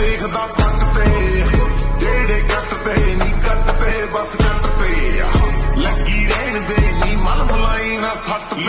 ਲੱਕ ਦੇਖਦਾ ਪੱਟ ਤੇ। ਜਿਹੜੇ ਕੱਟ ਤੇ ਨੀ ਕੱਟ ਤੇ, ਬਸ ਕੱਟ ਤੇ ਲੱਗੀ ਰਹਿਣ ਦੇ ਨੀ ਮਲ ਮਲਾਈ ਨਾ ਸੱਟ